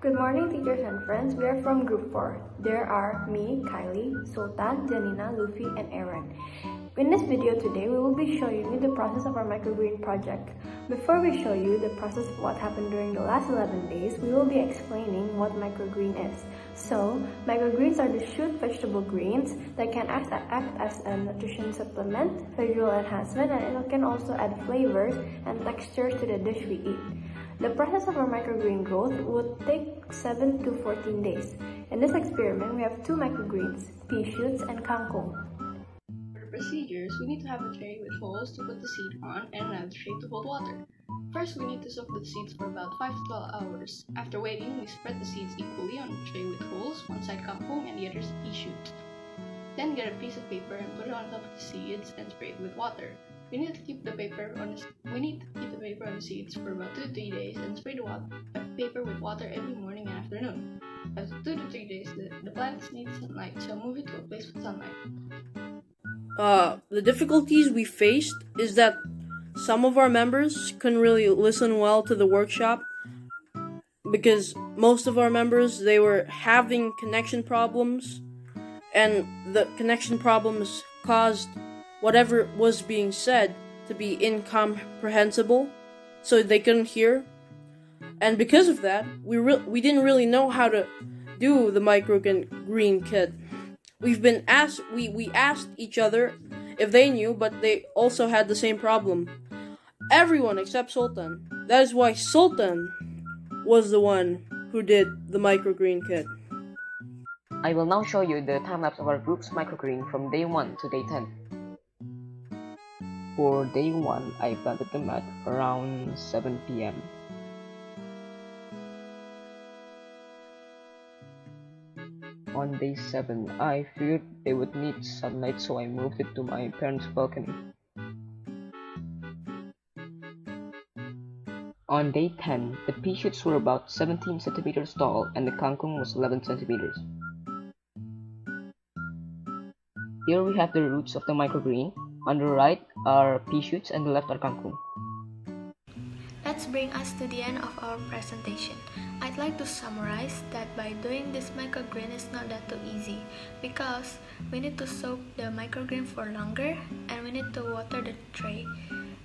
Good morning, teachers and friends. We are from Group 4. There are me, Kylie, Sultan, Janina, Luffy, and Aaron. In this video today, we will be showing you the process of our microgreen project. Before we show you the process of what happened during the last 11 days, we will be explaining what microgreen is. So, microgreens are the shoot vegetable greens that can act, act as a nutrition supplement, visual enhancement, and it can also add flavors and textures to the dish we eat. The process of our microgreen growth would take 7 to 14 days. In this experiment, we have two microgreens, pea shoots and kangkong. For the procedures, we need to have a tray with holes to put the seed on and another tray to hold water. First, we need to soak the seeds for about 5 to 12 hours. After waiting, we spread the seeds equally on the tray with holes, one side kangkong and the other pea shoot. Then get a piece of paper and put it on top of the seeds and spray it with water. We need to keep the paper on we need to keep the paper on the seeds for about two to three days and spray the water, paper with water every morning and afternoon. After two to three days, the, the plants need sunlight, so move it to a place with sunlight. Uh, the difficulties we faced is that some of our members couldn't really listen well to the workshop because most of our members they were having connection problems and the connection problems caused whatever was being said to be incomprehensible, so they couldn't hear. And because of that, we re- we didn't really know how to do the micro green kit. We've been asked we we asked each other if they knew, but they also had the same problem. Everyone except Sultan. That is why Sultan was the one who did the microgreen kit. I will now show you the time lapse of our group's microgreen from day 1 to day 10. For day 1, I planted them at around 7 pm. On day 7, I feared they would need sunlight so I moved it to my parents' balcony. On day 10, the pea shoots were about 17 centimeters tall and the kangkong was 11 centimeters. Here we have the roots of the microgreen, on the right are pea shoots and the left are kangkong. Let's bring us to the end of our presentation. I'd like to summarize that by doing this microgreen is not that too easy because we need to soak the microgreen for longer and we need to water the tray.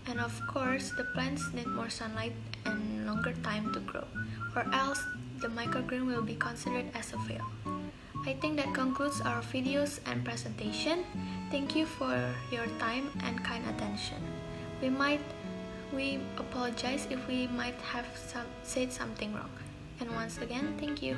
And of course, the plants need more sunlight and longer time to grow or else the microgreen will be considered as a fail. I think that concludes our videos and presentation. Thank you for your time and kind attention. We might we apologize if we might have some, said something wrong. And once again, thank you.